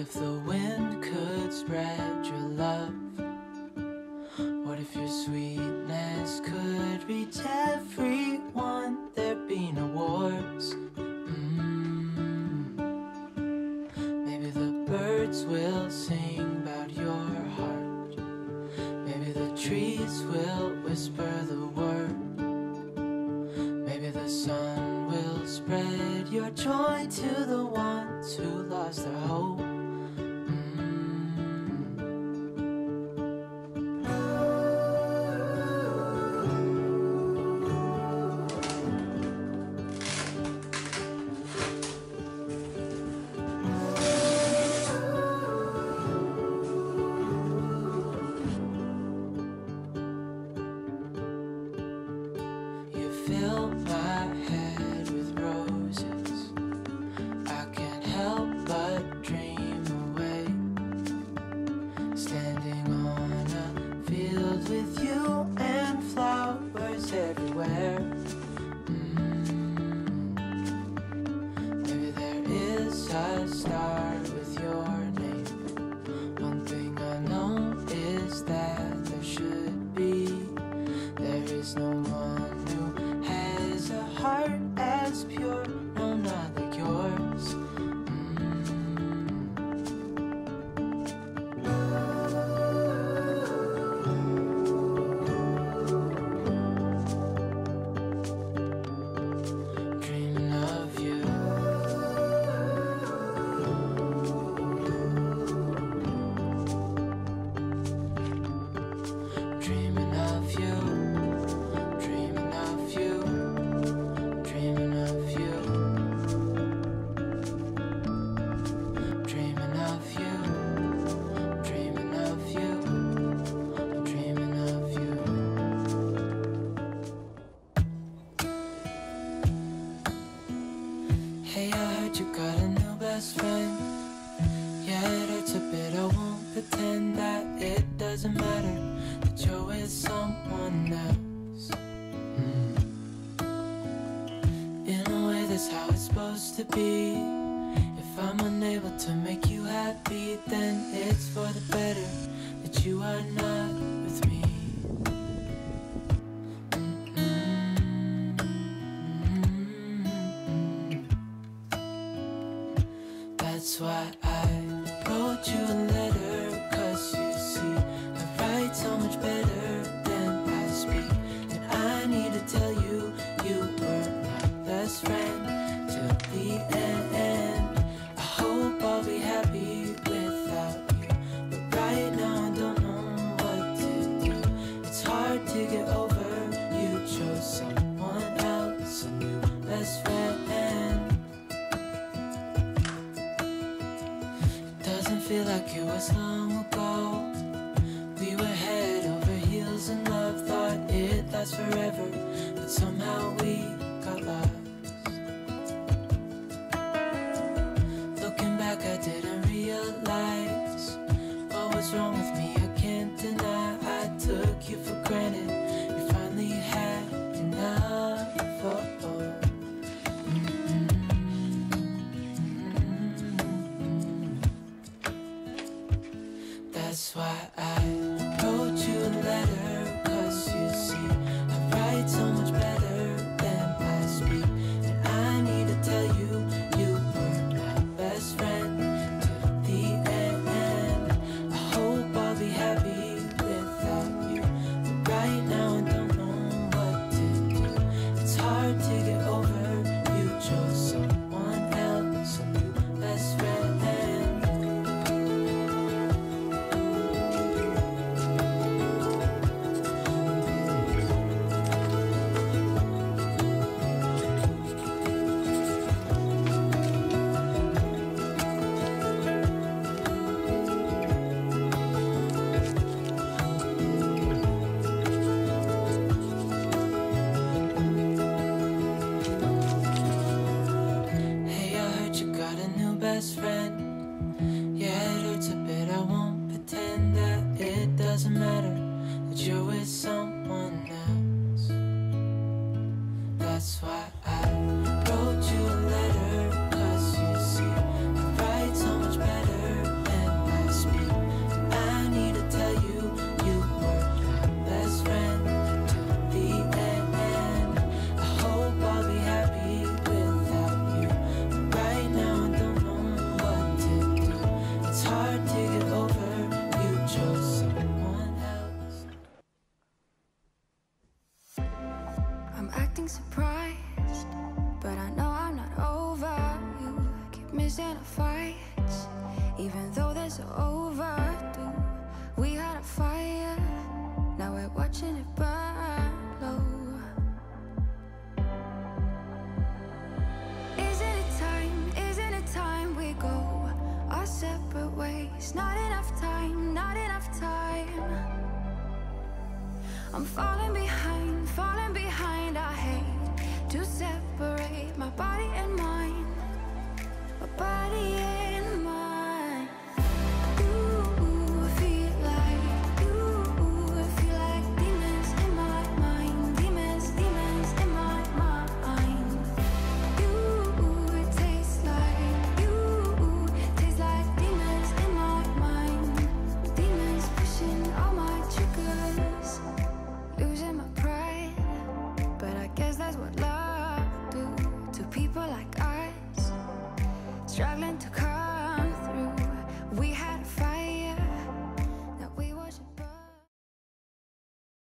if the wind could spread your love? What if your sweetness could reach everyone? There'd be no wars. Mm. Maybe the birds will sing about your heart. Maybe the trees will whisper the word. Maybe the sun will spread your joy to the ones who lost their hope. You got a new best friend. Yeah, it hurts a bit. I won't pretend that it doesn't matter that you're with someone else. Mm. In a way, that's how it's supposed to be. If I'm unable to make you happy, then it's for the better that you are not feel like it was long ago. We were head over heels in love, thought it lasts forever, but somehow we sua acting surprised But I know I'm not over you. Keep missing our fights Even though this there's overdue We had a fire Now we're watching it burn low. Isn't it time, isn't it time we go Our separate ways? Not enough time, not enough time. I'm falling behind, falling behind. I hate to separate my body and mind, guess that's what love do to people like us, struggling to cope.